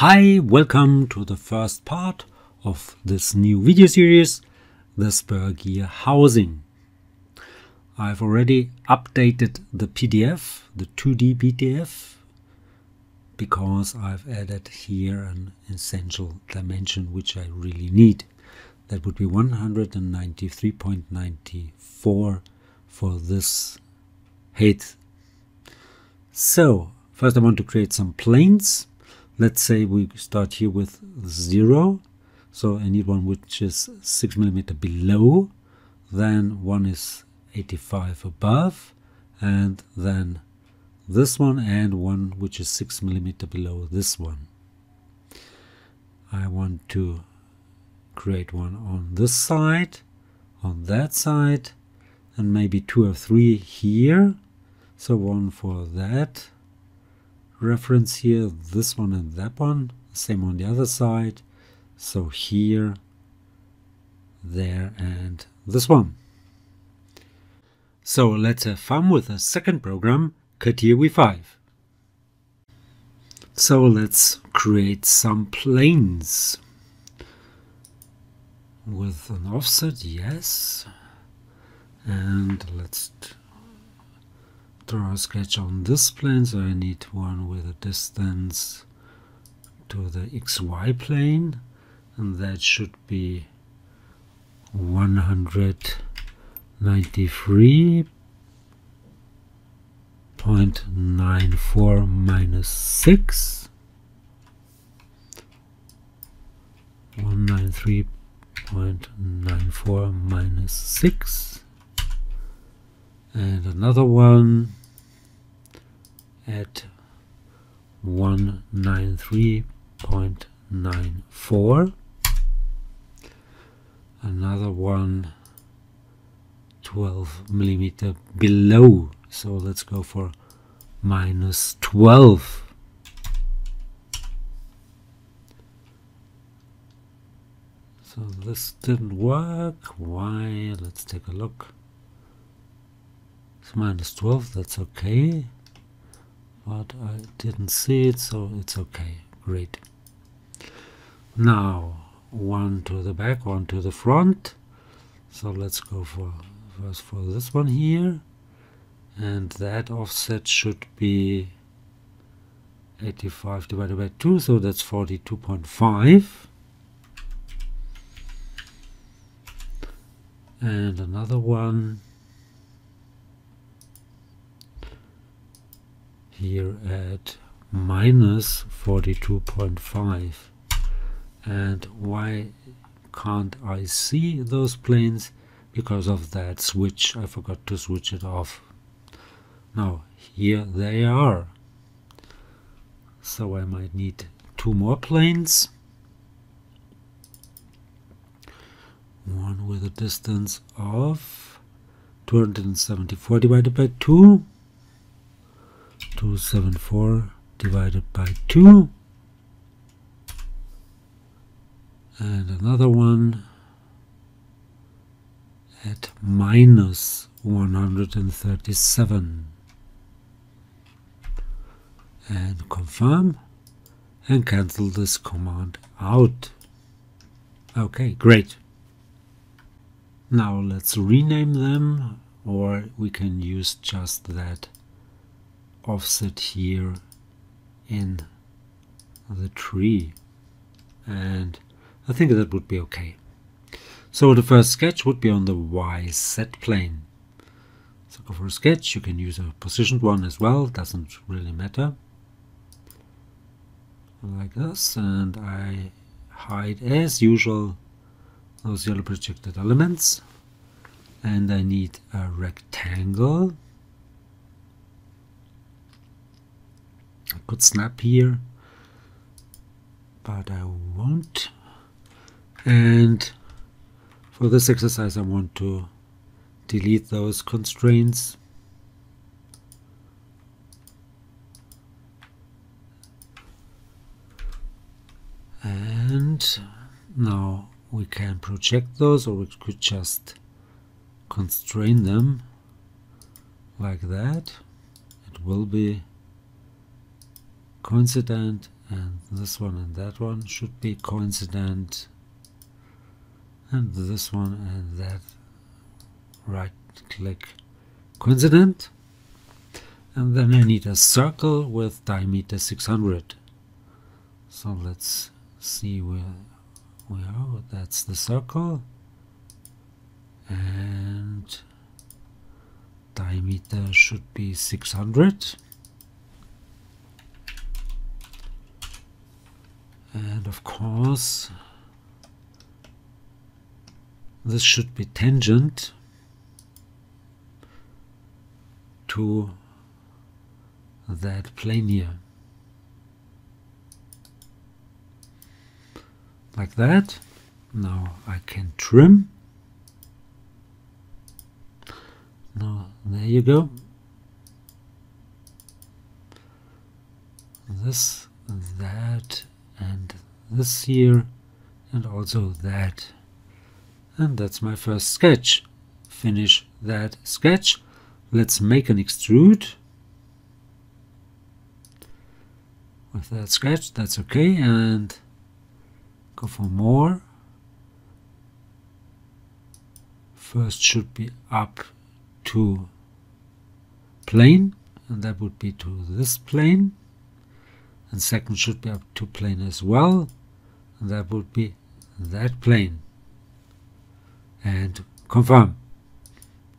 Hi, welcome to the first part of this new video series, the spur gear housing. I've already updated the PDF, the 2D PDF, because I've added here an essential dimension which I really need. That would be 193.94 for this height. So, first I want to create some planes. Let's say we start here with 0. So I need one which is 6 millimeter below. Then one is 85 above. And then this one and one which is 6 millimeter below this one. I want to create one on this side, on that side, and maybe two or three here. So one for that reference here, this one and that one, same on the other side. So here, there, and this one. So let's have fun with the second program, CATIA V5. So let's create some planes with an offset, yes. And let's draw a sketch on this plane, so I need one with a distance to the xy plane, and that should be 193.94 minus 6 193.94 minus 6 and another one at 193.94 another one 12 millimeter below so let's go for minus 12 So this didn't work. Why? Let's take a look. It's minus 12, that's okay. But I didn't see it, so it's okay. Great. Now, one to the back, one to the front. So let's go for first for this one here. And that offset should be 85 divided by 2, so that's 42.5. and another one here at minus 42.5 and why can't I see those planes? Because of that switch. I forgot to switch it off. Now here they are. So I might need two more planes. One with a distance of 274 divided by 2 274 divided by 2 and another one at minus 137 and confirm and cancel this command out. Okay great. Now let's rename them or we can use just that offset here in the tree and I think that would be okay. So the first sketch would be on the YZ plane. So go for a sketch, you can use a positioned one as well, doesn't really matter. Like this and I hide as usual those yellow projected elements and I need a rectangle could snap here but I won't. And for this exercise I want to delete those constraints. And now we can project those or we could just constrain them like that. It will be coincident and this one and that one should be coincident and this one and that right click coincident and then I need a circle with diameter 600 so let's see where we are. That's the circle and diameter should be 600 and of course this should be tangent to that plane here. Like that. Now I can trim. Now there you go. This that and this here and also that. And that's my first sketch. Finish that sketch. Let's make an extrude. With that sketch that's okay. And go for more. First should be up to plane and that would be to this plane and second should be up to plane as well. And that would be that plane. And confirm.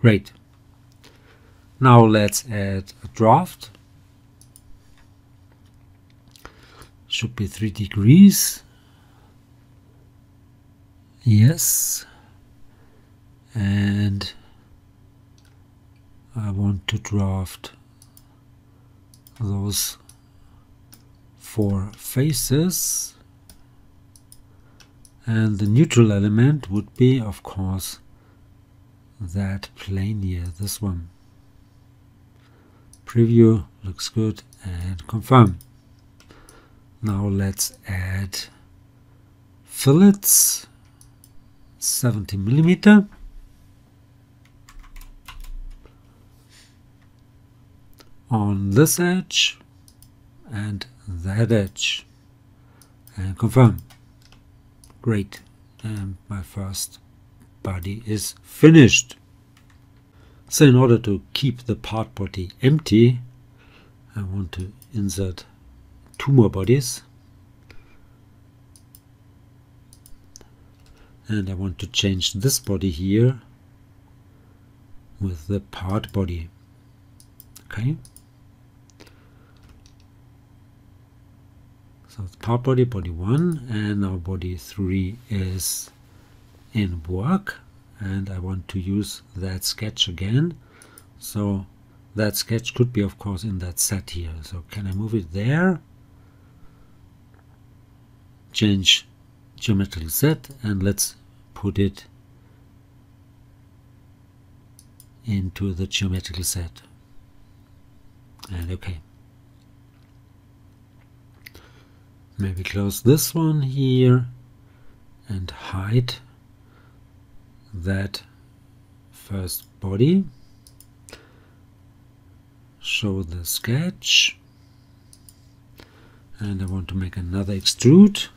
Great. Now let's add a draft. Should be 3 degrees. Yes. And I want to draft those four faces. And the neutral element would be of course that plane here this one. Preview looks good and confirm. Now let's add fillets 70 millimeter. On this edge and that edge and confirm. Great. And my first body is finished. So in order to keep the part body empty I want to insert two more bodies. And I want to change this body here with the part body. Okay so it's part body body 1 and now body 3 is in work and I want to use that sketch again. So that sketch could be of course in that set here. So can I move it there? Change geometrical set and let's put it into the geometrical set. And okay maybe close this one here and hide that first body. Show the sketch. And I want to make another extrude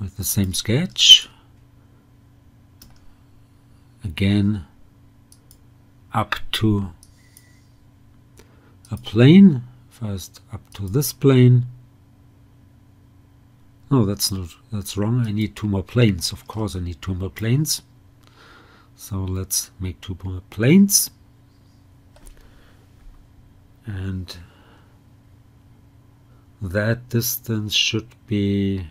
with the same sketch. Again up to a plane. First up to this plane no that's not that's wrong. I need two more planes. Of course I need two more planes. So let's make two more planes. And that distance should be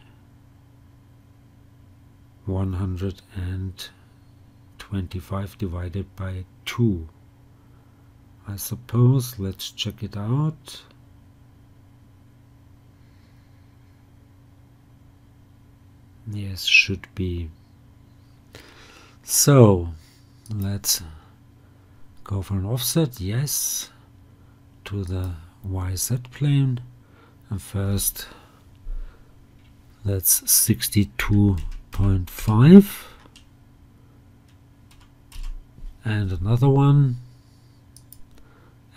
125 divided by 2 I suppose let's check it out yes should be. So let's go for an offset. Yes to the YZ plane. And first that's 62.5. and another one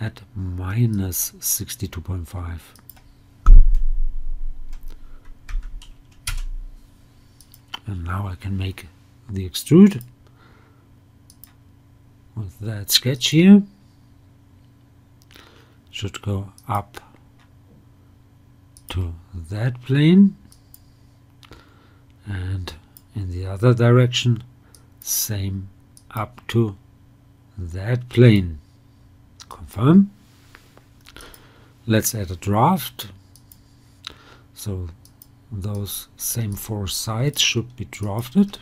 at minus 62.5 and now I can make the extrude with that sketch here. Should go up to that plane and in the other direction same up to that plane. Confirm. Let's add a draft. So those same four sides should be drafted.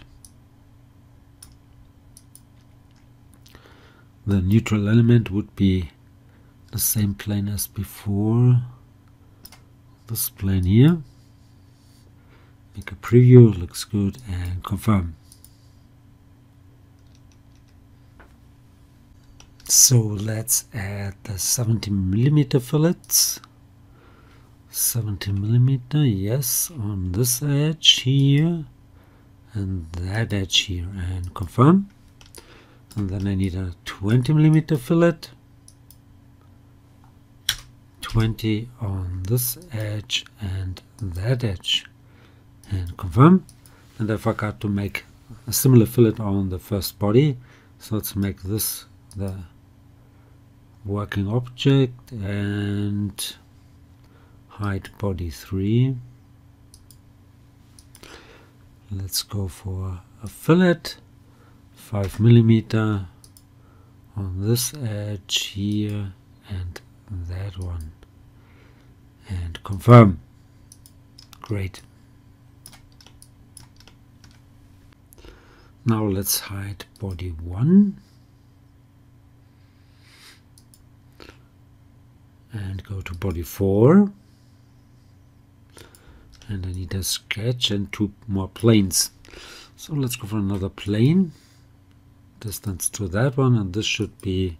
The neutral element would be the same plane as before. This plane here. Make a preview looks good and confirm. So let's add the 70 millimeter fillets 70 millimeter yes on this edge here and that edge here and confirm. And then I need a 20 millimeter fillet. 20 on this edge and that edge. And confirm. And I forgot to make a similar fillet on the first body. So let's make this the working object and height body 3 let's go for a fillet 5 millimeter on this edge here and that one. And confirm. Great. Now let's hide body 1 and go to body 4 and I need a sketch and two more planes. So let's go for another plane. Distance to that one and this should be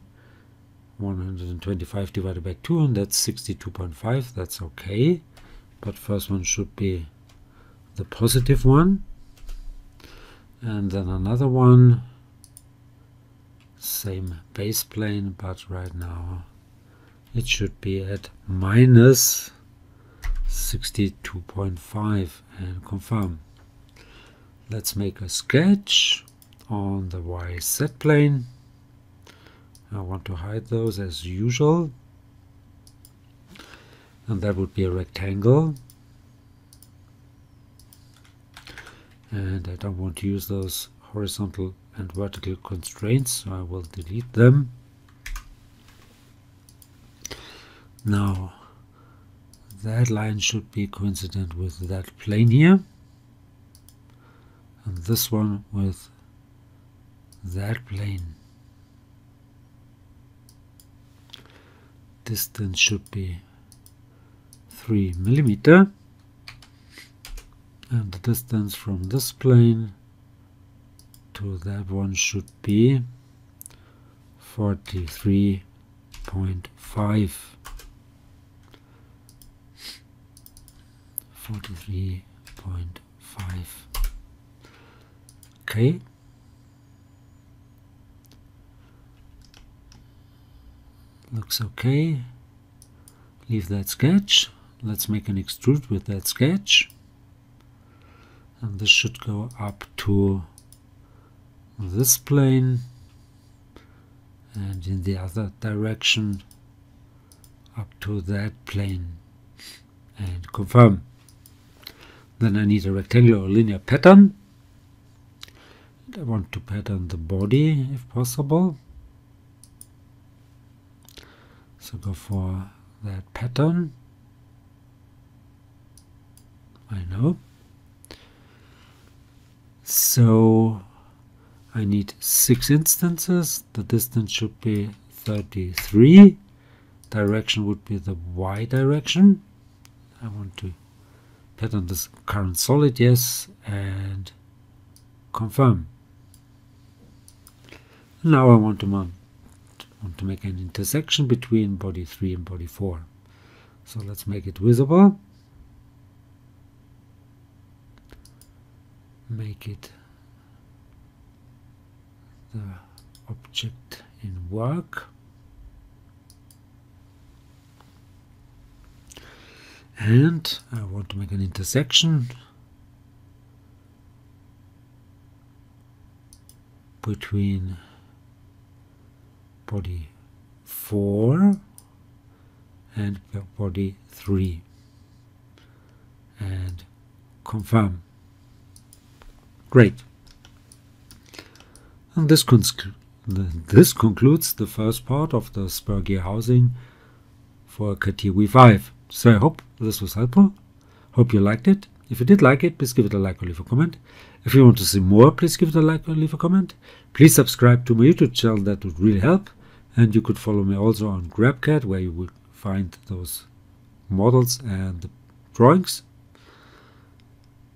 125 divided by 2 and that's 62.5 that's okay. But first one should be the positive one. And then another one. Same base plane but right now it should be at minus 62.5 and confirm let's make a sketch on the YZ plane. I want to hide those as usual. And that would be a rectangle. And I don't want to use those horizontal and vertical constraints, so I will delete them. Now, that line should be coincident with that plane here. And this one with that plane distance should be 3 millimeter and the distance from this plane to that one should be 43.5 43.5 okay. Looks okay. Leave that sketch. Let's make an extrude with that sketch. And this should go up to this plane. And in the other direction up to that plane. And confirm then I need a rectangular or linear pattern. I want to pattern the body if possible. So go for that pattern. I know. So I need six instances. The distance should be 33 direction would be the y direction. I want to pattern this current solid yes and confirm. Now I want to mount want to make an intersection between body 3 and body 4 so let's make it visible. Make it the object in work and I want to make an intersection between body 4 and body 3 and confirm. Great. And this, this concludes the first part of the spur gear housing for CATIA V5. So I hope this was helpful. Hope you liked it. If you did like it, please give it a like or leave a comment. If you want to see more, please give it a like or leave a comment. Please subscribe to my YouTube channel, that would really help. And you could follow me also on GrabCAD, where you will find those models and drawings.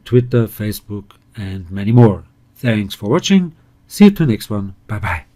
Twitter, Facebook, and many more. Thanks for watching. See you to the next one. Bye bye.